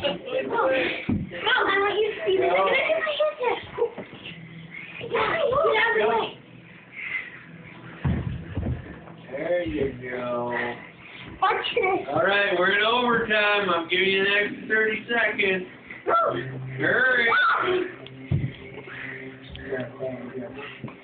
Mom, I want you to see this. I'm gonna do my hair test. Get out of the way. There you go. Watch this. All right, we're in overtime. I'm giving you an extra 30 seconds. Hurry. Yeah, yeah, yeah.